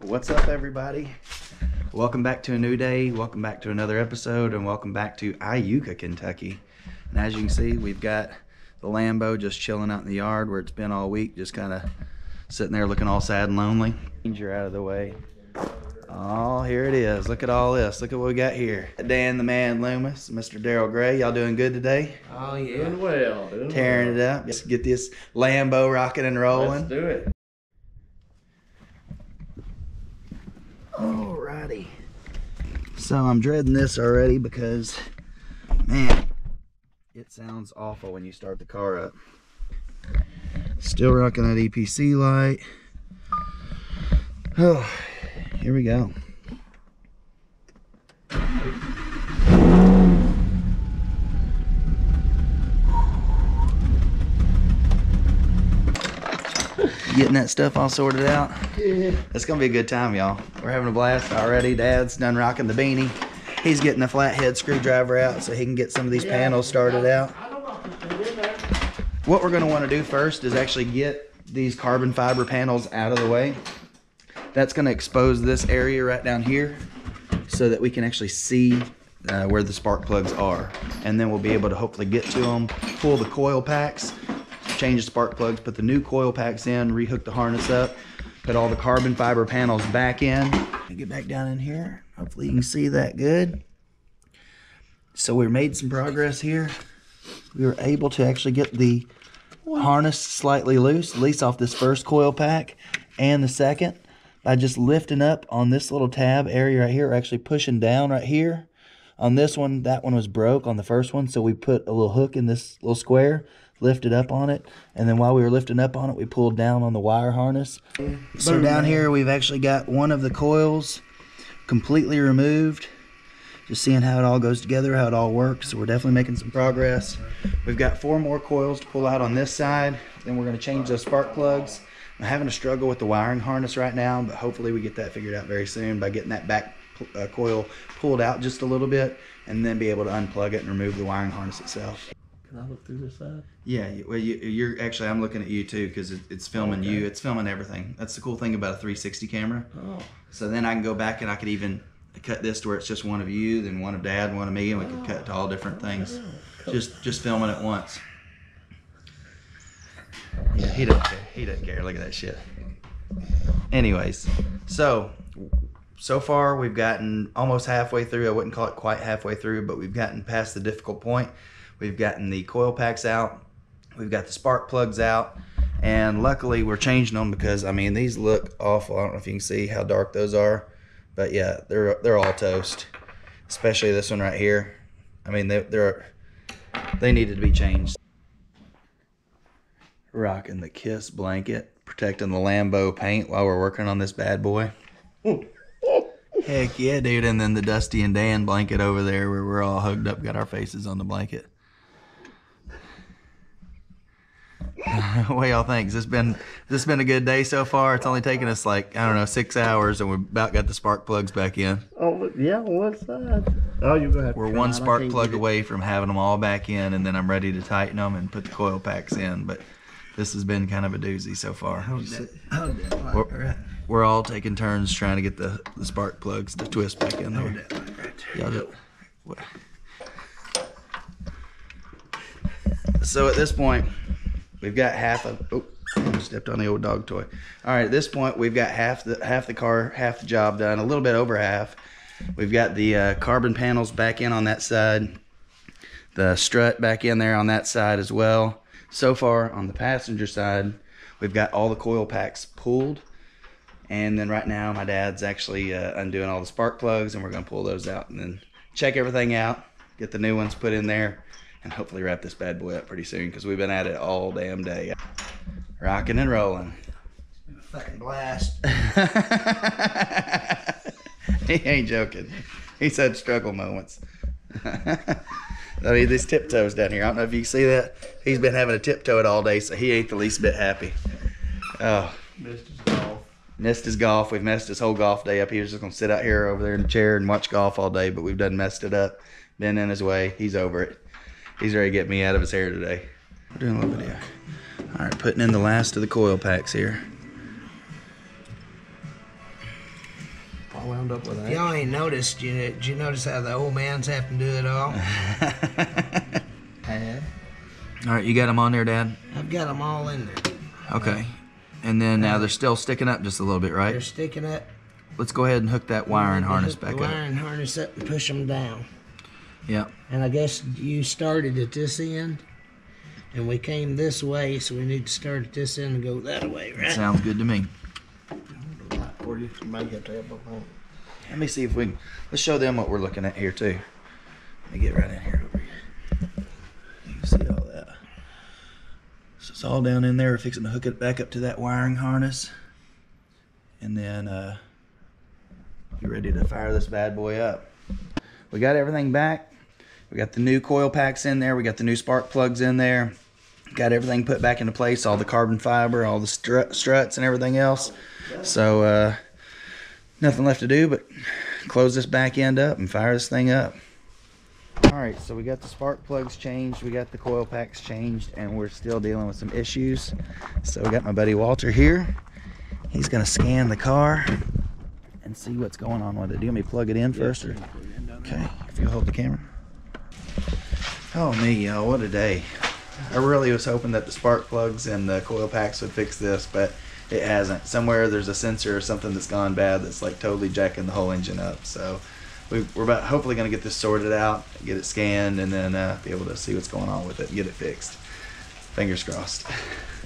What's up, everybody? Welcome back to a new day. Welcome back to another episode, and welcome back to Iuka, Kentucky. And as you can see, we've got the Lambo just chilling out in the yard where it's been all week, just kind of sitting there looking all sad and lonely. Danger out of the way. Oh, here it is. Look at all this. Look at what we got here. Dan the Man Lummus, Mr. Daryl Grey. Y'all doing good today? Oh, yeah. Doing well. Doing Tearing well. it up. Let's get this Lambo rocking and rolling. Let's do it. So I'm dreading this already because, man, it sounds awful when you start the car up. Still rocking that EPC light. Oh, here we go. That stuff all sorted out. Yeah. It's gonna be a good time, y'all. We're having a blast already. Dad's done rocking the beanie. He's getting the flathead screwdriver out so he can get some of these panels started out. I don't know if it's in there. What we're gonna wanna do first is actually get these carbon fiber panels out of the way. That's gonna expose this area right down here so that we can actually see uh, where the spark plugs are. And then we'll be able to hopefully get to them, pull the coil packs, change the spark plugs, put the new coil packs in, rehook the harness up, put all the carbon fiber panels back in. Get back down in here. Hopefully you can see that good. So we made some progress here. We were able to actually get the harness slightly loose, at least off this first coil pack and the second, by just lifting up on this little tab area right here, actually pushing down right here. On this one, that one was broke on the first one, so we put a little hook in this little square, lifted up on it, and then while we were lifting up on it, we pulled down on the wire harness. So down here, we've actually got one of the coils completely removed. Just seeing how it all goes together, how it all works. So we're definitely making some progress. We've got four more coils to pull out on this side. Then we're going to change those spark plugs. I'm having a struggle with the wiring harness right now, but hopefully we get that figured out very soon by getting that back uh, coil pulled out just a little bit and then be able to unplug it and remove the wiring harness itself. Can I look through this side? Yeah, well, you, you're actually, I'm looking at you too because it, it's filming you. It's filming everything. That's the cool thing about a 360 camera. Oh. So then I can go back and I could even cut this to where it's just one of you, then one of dad, one of me, and we could cut to all different oh, things. Just just filming it once. Yeah, he doesn't care. He doesn't care. Look at that shit. Anyways, so so far we've gotten almost halfway through. I wouldn't call it quite halfway through, but we've gotten past the difficult point. We've gotten the coil packs out. We've got the spark plugs out. And luckily we're changing them because I mean these look awful. I don't know if you can see how dark those are. But yeah, they're they're all toast. Especially this one right here. I mean they they're they needed to be changed. Rocking the kiss blanket, protecting the Lambo paint while we're working on this bad boy. Heck yeah, dude. And then the Dusty and Dan blanket over there where we're all hugged up, got our faces on the blanket. what y'all think? Has this been has this been a good day so far? It's only taken us like, I don't know, six hours and we about got the spark plugs back in. Oh, yeah, on one side. Oh, you're going to have We're one it. Spark plug away from having them all back in and then I'm ready to tighten them and put the coil packs in. But this has been kind of a doozy so far. We're, we're all taking turns trying to get the, the spark plugs to twist back in there. Y'all just, what? So at this point, we've got half of. Oh, stepped on the old dog toy. All right, at this point, we've got half the half the car, half the job done, a little bit over half. We've got the uh, carbon panels back in on that side, the strut back in there on that side as well. So far, on the passenger side, we've got all the coil packs pulled. And then right now, my dad's actually uh, undoing all the spark plugs, and we're going to pull those out and then check everything out, get the new ones put in there, and hopefully wrap this bad boy up pretty soon because we've been at it all damn day. Rocking and rolling. It's been a Fucking blast. he ain't joking. He said struggle moments. I mean, these tiptoes down here. I don't know if you can see that. He's been having a tiptoe it all day, so he ain't the least bit happy. Oh, Missed his golf. missed his golf. We've messed his whole golf day up. He was just gonna sit out here over there in the chair and watch golf all day, but we've done messed it up. Been in his way. He's over it. He's ready to get me out of his hair today. We're doing a little video. All right, putting in the last of the coil packs here. I wound up with that. y'all ain't noticed, you, did you notice how the old man's have to do it all? Had. All right, you got them on there, Dad? I've got them all in there. Okay. And then now they're still sticking up just a little bit, right? They're sticking up. Let's go ahead and hook that wiring You harness hook back the up. wiring harness up and push them down. Yeah. And I guess you started at this end, and we came this way, so we need to start at this end and go that way, right? Sounds good to me. Or you might have to have both on. Let me see if we can. Let's show them what we're looking at here too. Let me get right in here over here. You can see all that. So it's all down in there. We're fixing to hook it back up to that wiring harness, and then uh, get ready to fire this bad boy up. We got everything back. We got the new coil packs in there. We got the new spark plugs in there. Got everything put back into place. All the carbon fiber, all the strut, struts, and everything else. So. Uh, nothing left to do but close this back end up and fire this thing up. All right, so we got the spark plugs changed, we got the coil packs changed, and we're still dealing with some issues. So we got my buddy Walter here. He's gonna scan the car and see what's going on with it. Do you want me to plug it in first, or okay? If you'll hold the camera. Oh me, y'all, what a day! I really was hoping that the spark plugs and the coil packs would fix this, but it hasn't. Somewhere there's a sensor or something that's gone bad that's like totally jacking the whole engine up. So we, we're about hopefully going to get this sorted out, get it scanned, and then uh, be able to see what's going on with it and get it fixed. Fingers crossed.